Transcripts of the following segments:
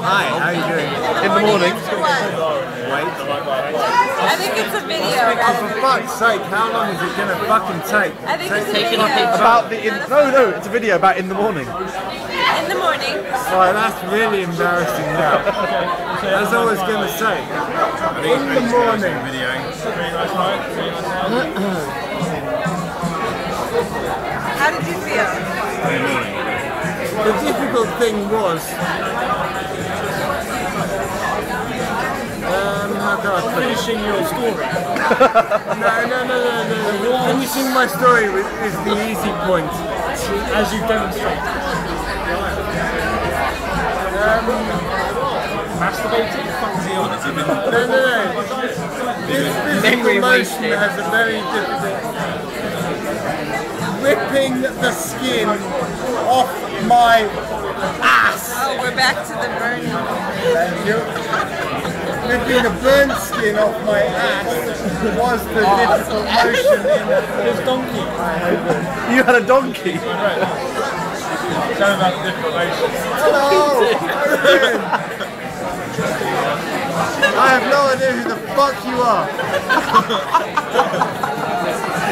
Hi, how are you doing? In the morning. Wait. I think it's a video. Oh, for fuck's sake, how long is it gonna fucking take? I think it's a video. About the in, no no it's a video about in the morning. In the morning. Oh, that's really embarrassing now. That's all I was gonna say. In the morning. Video. How did you feel? The difficult thing was, I put finishing your story. No, no, no, no, no. no. Finishing my story is the easy point. As you demonstrate. Um, masturbating? No, no, no. This physical motion has a very difficult. Ripping the skin off my ass. Oh, we're back to the burn. Thank you. Ripping the burnt skin off my ass was the oh. difficult motion in the There's donkey. You had a donkey. Tell about the different emotions. Hello! How you doing? I have no idea who the fuck you are.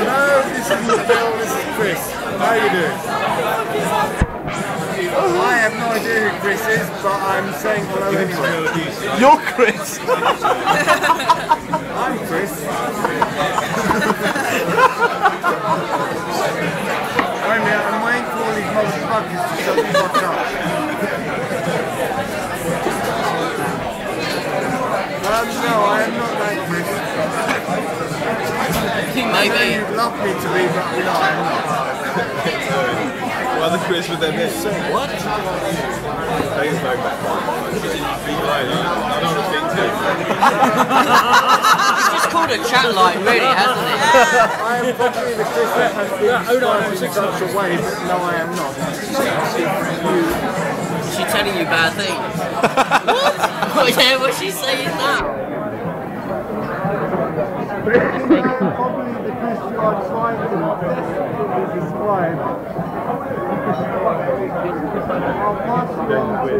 no, this isn't Bill, this is Chris. How are you doing? Chris is, but I'm saying hello anyway. You're Chris. I'm Chris. Wait a minute, I'm waiting for all these motherfuckers to shut the fuck up. Um, no, I am not that Chris. I know you'd love me to be, but no, I'm not. Well, the quiz with them is so what? I think it's very bad. I don't want to speak to It's just called a chat line, really, hasn't it? I am probably the Chris that has been described in such a way, but no, I am not. Is she telling you bad things? what? yeah, what's she saying now? Probably the Chris you are trying to desperately describe. I'll pass you on to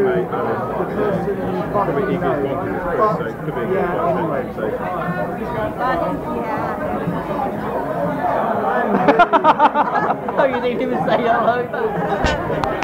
the person you fucking know. But, yeah, anyway. oh, you didn't even say hello.